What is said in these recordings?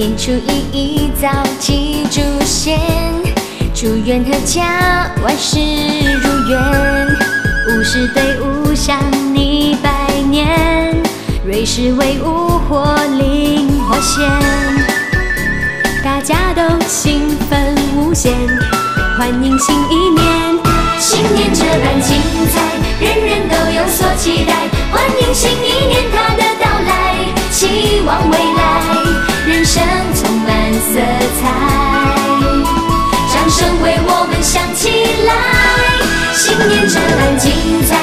年初一一早祭祖先，祝愿阖家万事如愿。舞狮队伍向你拜年，瑞士威武火灵活现，大家都兴奋无限，欢迎新一年。新年这般精彩，精彩。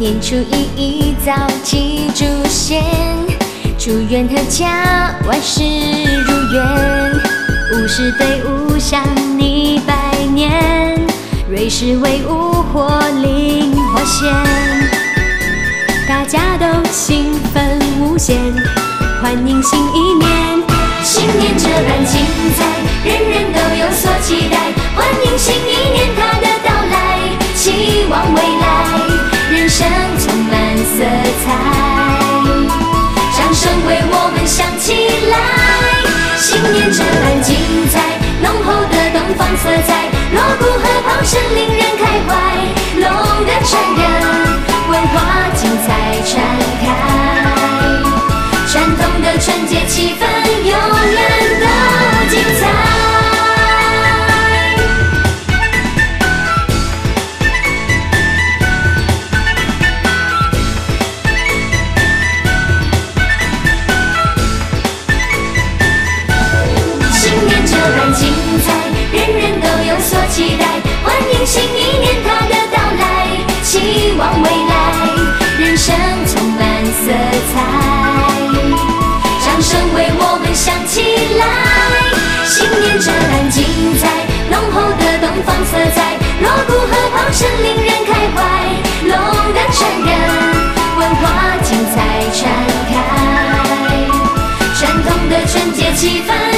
年初一一早祭祖先，祝愿阖家万事如愿。舞狮队伍向你拜年，瑞士威武火灵活现，大家都兴奋锣鼓和炮声令人开怀，龙的传人，文化精彩传开，传统的春节气氛。